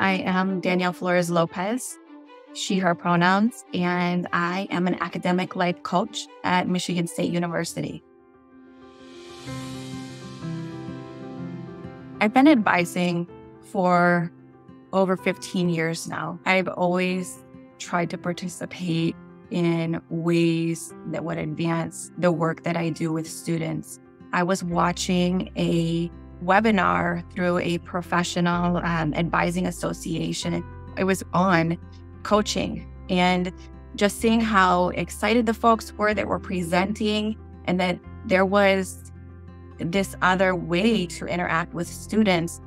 I am Danielle Flores Lopez, she, her pronouns, and I am an academic life coach at Michigan State University. I've been advising for over 15 years now. I've always tried to participate in ways that would advance the work that I do with students. I was watching a webinar through a professional um, advising association. It was on coaching and just seeing how excited the folks were that were presenting and that there was this other way to interact with students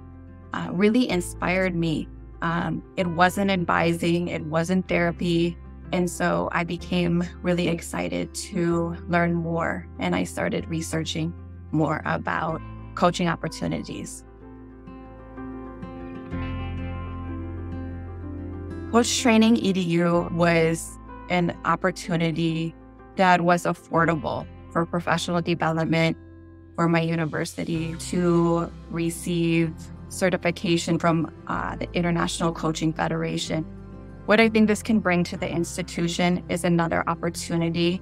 uh, really inspired me. Um, it wasn't advising, it wasn't therapy. And so I became really excited to learn more and I started researching more about coaching opportunities. Coach Training EDU was an opportunity that was affordable for professional development for my university to receive certification from uh, the International Coaching Federation. What I think this can bring to the institution is another opportunity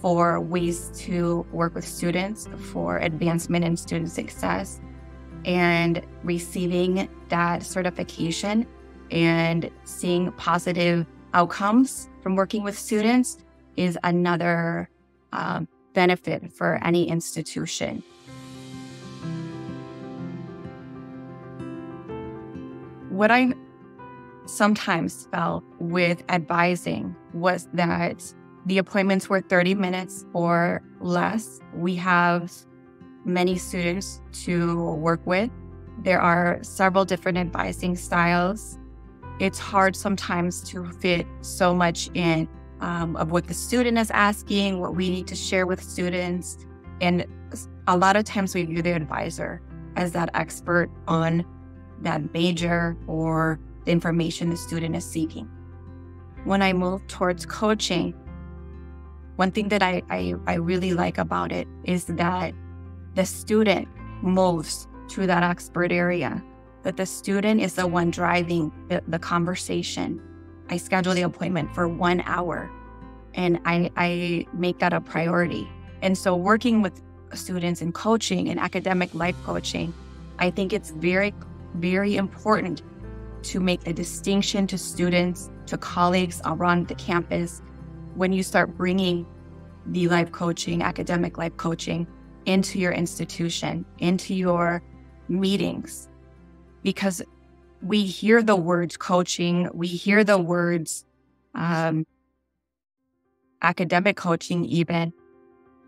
for ways to work with students for advancement and student success and receiving that certification and seeing positive outcomes from working with students is another um, benefit for any institution. What I sometimes felt with advising was that the appointments were 30 minutes or less. We have many students to work with. There are several different advising styles. It's hard sometimes to fit so much in um, of what the student is asking, what we need to share with students. And a lot of times we view the advisor as that expert on that major or the information the student is seeking. When I moved towards coaching, one thing that I, I, I really like about it is that the student moves to that expert area, that the student is the one driving the, the conversation. I schedule the appointment for one hour and I, I make that a priority. And so, working with students in coaching and academic life coaching, I think it's very, very important to make the distinction to students, to colleagues around the campus when you start bringing the life coaching, academic life coaching into your institution, into your meetings, because we hear the words coaching, we hear the words um, academic coaching, even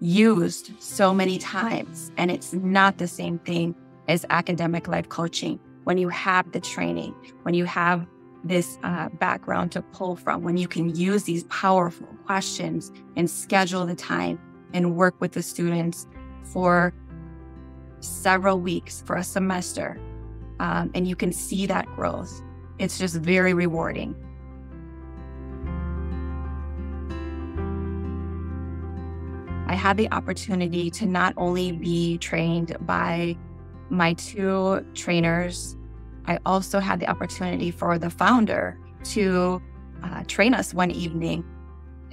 used so many times, and it's not the same thing as academic life coaching. When you have the training, when you have this uh, background to pull from when you can use these powerful questions and schedule the time and work with the students for several weeks for a semester um, and you can see that growth it's just very rewarding i had the opportunity to not only be trained by my two trainers I also had the opportunity for the founder to uh, train us one evening.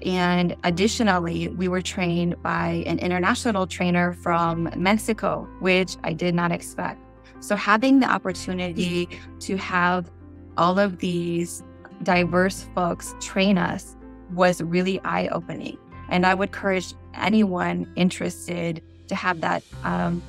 And additionally, we were trained by an international trainer from Mexico, which I did not expect. So, having the opportunity to have all of these diverse folks train us was really eye opening. And I would encourage anyone interested to have that um,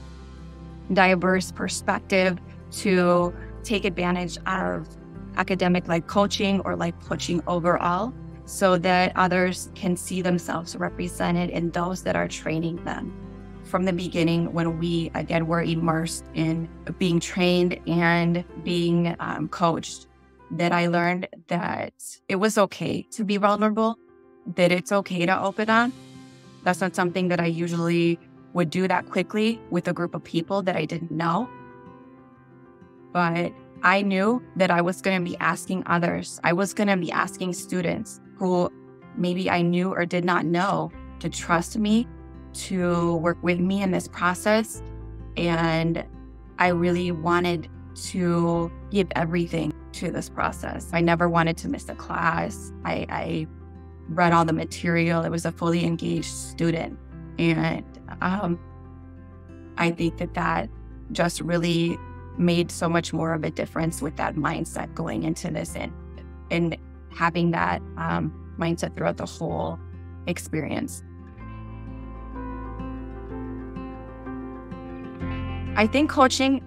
diverse perspective to take advantage of academic life coaching or life coaching overall so that others can see themselves represented in those that are training them. From the beginning when we again were immersed in being trained and being um, coached that i learned that it was okay to be vulnerable that it's okay to open up. That's not something that i usually would do that quickly with a group of people that i didn't know. But I knew that I was going to be asking others. I was going to be asking students who maybe I knew or did not know to trust me, to work with me in this process. And I really wanted to give everything to this process. I never wanted to miss a class. I, I read all the material. It was a fully engaged student. And um, I think that that just really made so much more of a difference with that mindset going into this and, and having that um, mindset throughout the whole experience. I think coaching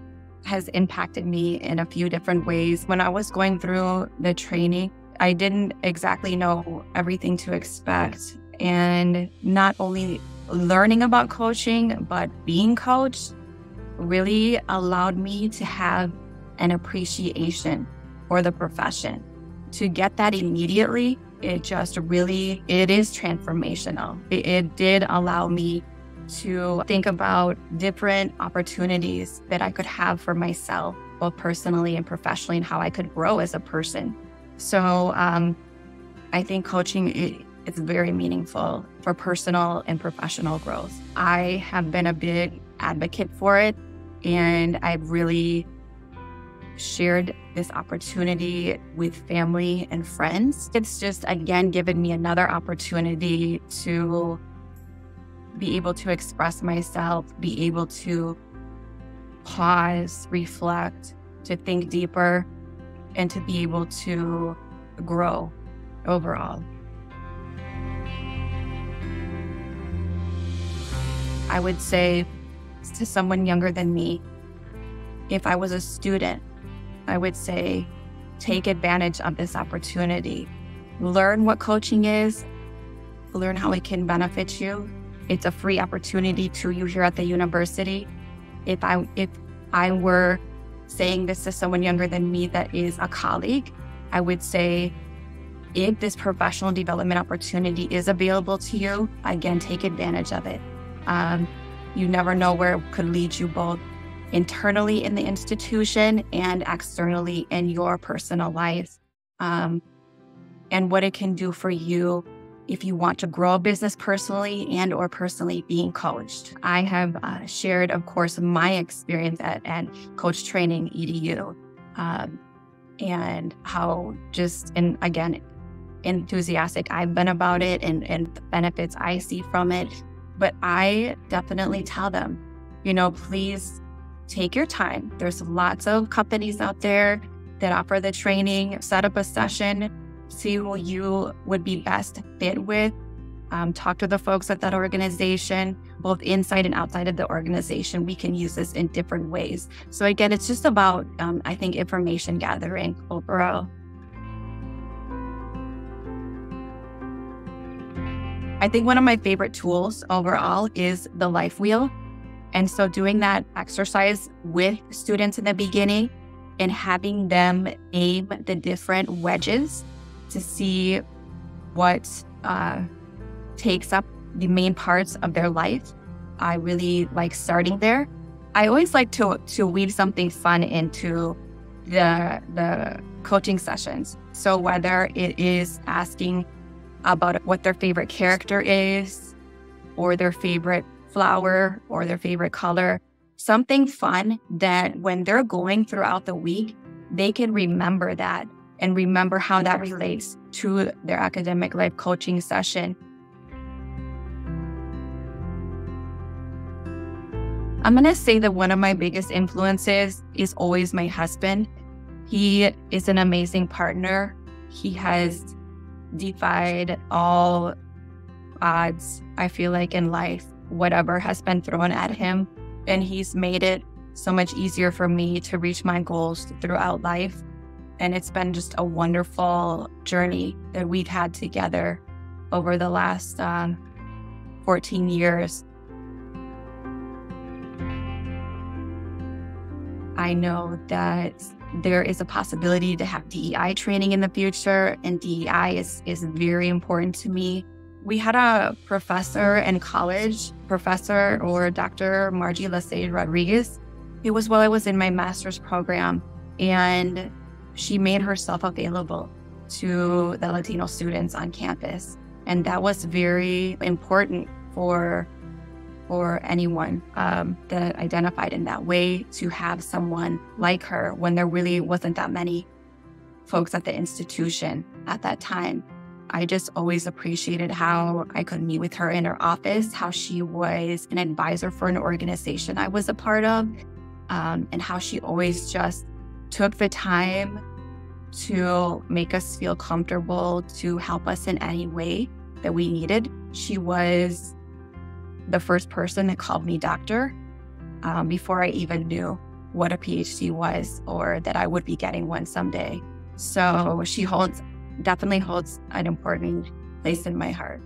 has impacted me in a few different ways. When I was going through the training, I didn't exactly know everything to expect. And not only learning about coaching, but being coached really allowed me to have an appreciation for the profession. To get that immediately, it just really, it is transformational. It, it did allow me to think about different opportunities that I could have for myself, both personally and professionally, and how I could grow as a person. So um, I think coaching is very meaningful for personal and professional growth. I have been a big advocate for it, and I've really shared this opportunity with family and friends. It's just, again, given me another opportunity to be able to express myself, be able to pause, reflect, to think deeper, and to be able to grow overall. I would say to someone younger than me, if I was a student, I would say take advantage of this opportunity. Learn what coaching is, learn how it can benefit you, it's a free opportunity to you here at the university. If I if I were saying this to someone younger than me that is a colleague, I would say if this professional development opportunity is available to you, again, take advantage of it. Um, you never know where it could lead you both internally in the institution and externally in your personal life, um, and what it can do for you if you want to grow a business personally and or personally being coached. I have uh, shared, of course, my experience at, at Coach Training EDU um, and how just, and again, enthusiastic I've been about it and, and the benefits I see from it. But I definitely tell them, you know, please take your time. There's lots of companies out there that offer the training, set up a session see who you would be best fit with. Um, talk to the folks at that organization, both inside and outside of the organization. We can use this in different ways. So, again, it's just about, um, I think, information gathering overall. I think one of my favorite tools overall is the life wheel. And so, doing that exercise with students in the beginning and having them aim the different wedges to see what uh, takes up the main parts of their life. I really like starting there. I always like to to weave something fun into the the coaching sessions. So whether it is asking about what their favorite character is, or their favorite flower, or their favorite color, something fun that when they're going throughout the week, they can remember that and remember how that relates to their academic life coaching session. I'm going to say that one of my biggest influences is always my husband. He is an amazing partner. He has defied all odds, I feel like, in life, whatever has been thrown at him. And he's made it so much easier for me to reach my goals throughout life. And it's been just a wonderful journey that we've had together over the last um, 14 years. I know that there is a possibility to have DEI training in the future, and DEI is, is very important to me. We had a professor in college, Professor or Dr. Margie Lesage Rodriguez. It was while I was in my master's program, and she made herself available to the Latino students on campus. And that was very important for for anyone um, that identified in that way to have someone like her when there really wasn't that many folks at the institution at that time. I just always appreciated how I could meet with her in her office, how she was an advisor for an organization I was a part of, um, and how she always just took the time to make us feel comfortable, to help us in any way that we needed. She was the first person that called me doctor um, before I even knew what a PhD was or that I would be getting one someday. So she holds, definitely holds an important place in my heart.